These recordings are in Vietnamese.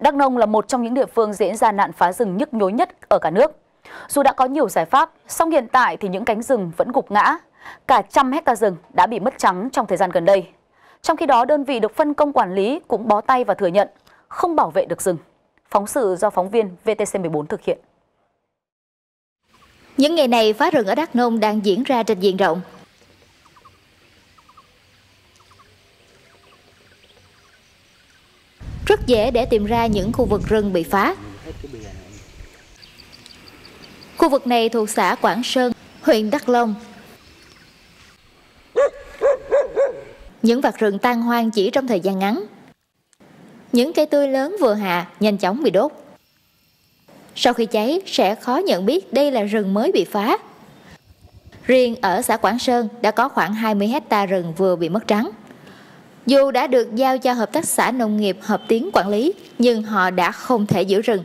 Đắk Nông là một trong những địa phương diễn ra nạn phá rừng nhức nhối nhất ở cả nước. Dù đã có nhiều giải pháp, song hiện tại thì những cánh rừng vẫn gục ngã. Cả trăm hecta rừng đã bị mất trắng trong thời gian gần đây. Trong khi đó, đơn vị được phân công quản lý cũng bó tay và thừa nhận không bảo vệ được rừng. Phóng sự do phóng viên VTC14 thực hiện. Những ngày này, phá rừng ở Đắk Nông đang diễn ra trên diện rộng. Rất dễ để tìm ra những khu vực rừng bị phá. Khu vực này thuộc xã Quảng Sơn, huyện Đắk Long. Những vạt rừng tan hoang chỉ trong thời gian ngắn. Những cây tươi lớn vừa hạ nhanh chóng bị đốt. Sau khi cháy sẽ khó nhận biết đây là rừng mới bị phá. Riêng ở xã Quảng Sơn đã có khoảng 20 hecta rừng vừa bị mất trắng. Dù đã được giao cho Hợp tác xã Nông nghiệp Hợp Tiến quản lý, nhưng họ đã không thể giữ rừng.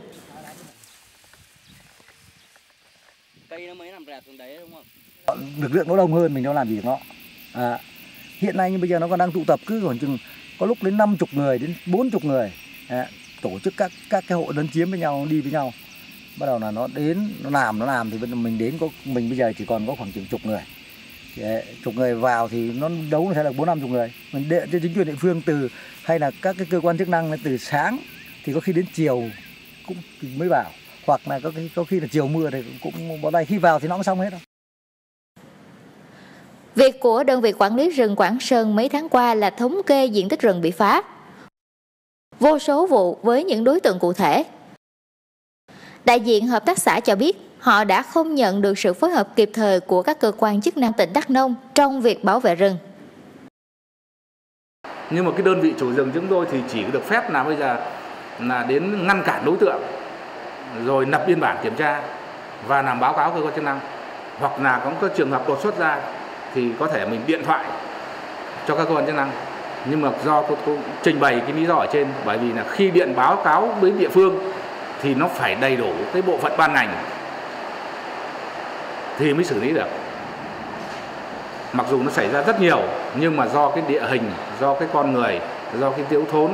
Lực lượng nó đông hơn, mình đâu làm gì nó. À, hiện nay như bây giờ nó còn đang tụ tập cứ khoảng chừng có lúc đến 50 người đến 40 người à, tổ chức các các cái hộ lấn chiếm với nhau đi với nhau bắt đầu là nó đến nó làm nó làm thì mình đến có mình bây giờ chỉ còn có khoảng chừng chục người Đấy, chục người vào thì nó đấu sẽ là bốn năm chục người mình đệ cho chính quyền địa phương từ, hay là các cái cơ quan chức năng từ sáng thì có khi đến chiều cũng mới vào hoặc là có khi có khi là chiều mưa thì cũng bỏ tay khi vào thì nó cũng xong hết rồi Việc của đơn vị quản lý rừng Quảng Sơn mấy tháng qua là thống kê diện tích rừng bị phá. Vô số vụ với những đối tượng cụ thể. Đại diện hợp tác xã cho biết họ đã không nhận được sự phối hợp kịp thời của các cơ quan chức năng tỉnh Đắk Nông trong việc bảo vệ rừng. Nhưng mà cái đơn vị chủ rừng chúng tôi thì chỉ được phép là bây giờ là đến ngăn cản đối tượng rồi lập biên bản kiểm tra và làm báo cáo cơ quan chức năng hoặc là có các trường hợp đột xuất ra thì có thể mình điện thoại cho các cơ quan chức năng nhưng mà do tôi, tôi trình bày cái lý do ở trên bởi vì là khi điện báo cáo với địa phương thì nó phải đầy đủ cái bộ phận ban ngành thì mới xử lý được. Mặc dù nó xảy ra rất nhiều, nhưng mà do cái địa hình, do cái con người, do cái thiếu thốn,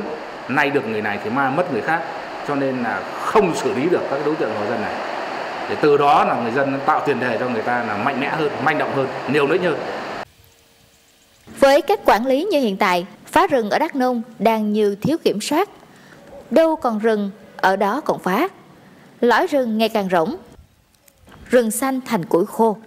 nay được người này thì mai mất người khác, cho nên là không xử lý được các đối tượng hộ dân này. Để từ đó là người dân tạo tiền đề cho người ta là mạnh mẽ hơn, manh động hơn nhiều lĩnh hơn. Với cách quản lý như hiện tại, phá rừng ở đắk nông đang như thiếu kiểm soát. Đâu còn rừng, ở đó còn phá. Lõi rừng ngày càng rỗng rừng xanh thành củi khô.